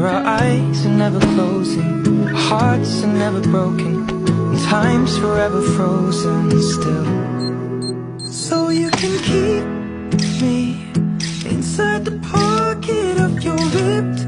where our eyes are never closing, hearts are never broken, and time's forever frozen still. So you can keep me inside the pocket of your ripped